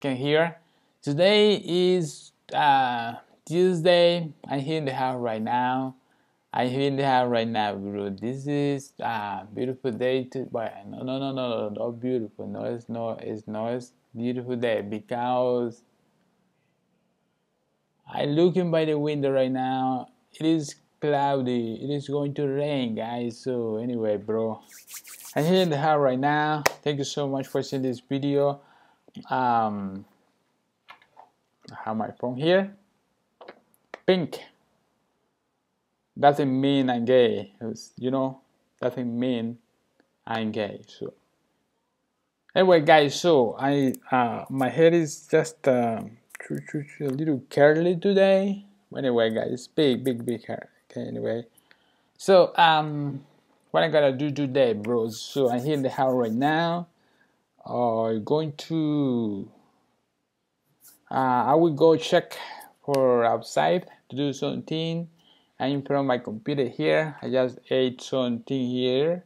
can hear. Today is uh, Tuesday. I'm here in the house right now. I'm here in the house right now, bro. This is a uh, beautiful day to but no no no no no not beautiful. No it's not it's not it's beautiful day because I'm looking by the window right now. It is cloudy. It is going to rain, guys. So anyway, bro, I'm here in the house right now. Thank you so much for seeing this video. Um, I have my phone here. Pink doesn't mean I'm gay. You know, doesn't mean I'm gay. So anyway, guys. So I uh, my hair is just uh, a little curly today. Anyway, guys, big, big, big hair. Okay. Anyway, so um, what I'm gonna do today, bros? So I'm here in the house right now. Uh, going to uh, I will go check for outside to do something. I'm of my computer here. I just ate something here.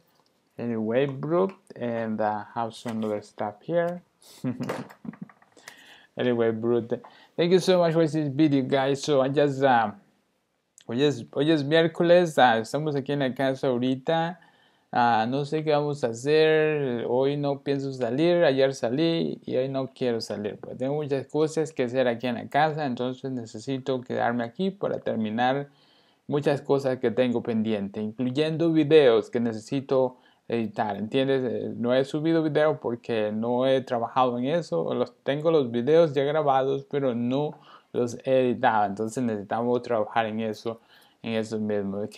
Anyway, bro, and uh, have some other stuff here. anyway, bro, thank you so much for this video, guys. So I just, uh, hoy es, hoy es miércoles, uh, estamos aquí en la casa ahorita. Ah, no sé qué vamos a hacer, hoy no pienso salir, ayer salí y hoy no quiero salir. Pues tengo muchas cosas que hacer aquí en la casa, entonces necesito quedarme aquí para terminar muchas cosas que tengo pendiente, incluyendo videos que necesito editar, ¿entiendes? Eh, no he subido videos porque no he trabajado en eso, los, tengo los videos ya grabados, pero no los he editado, entonces necesitamos trabajar en eso, en eso mismo, ¿ok?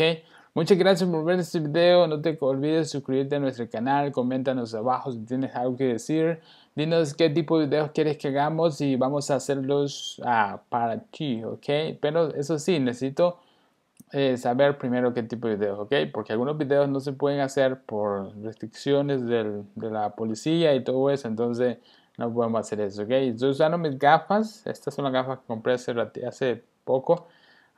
Muchas gracias por ver este video. No te olvides suscribirte a nuestro canal. Coméntanos abajo si tienes algo que decir. Dinos qué tipo de videos quieres que hagamos y vamos a hacerlos ah, para ti, ¿ok? Pero eso sí, necesito eh, saber primero qué tipo de videos, ¿ok? Porque algunos videos no se pueden hacer por restricciones del, de la policía y todo eso. Entonces no podemos hacer eso, ¿ok? Estoy usando mis gafas. Estas son las gafas que compré hace, hace poco.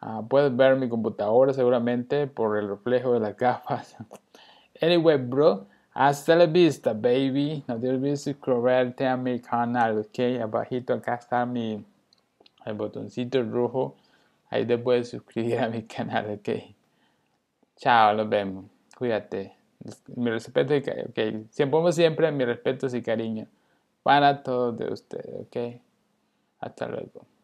Uh, puedes ver mi computadora seguramente por el reflejo de las gafas. anyway, bro, hasta la vista, baby. No te olvides suscribirte a mi canal, ok? Abajito acá está mi el botoncito rojo. Ahí te puedes suscribir a mi canal, ok? Chao, nos vemos. Cuídate. Mi respeto y ok. Siempre, siempre mi respeto y cariño para todos de ustedes, ok? Hasta luego.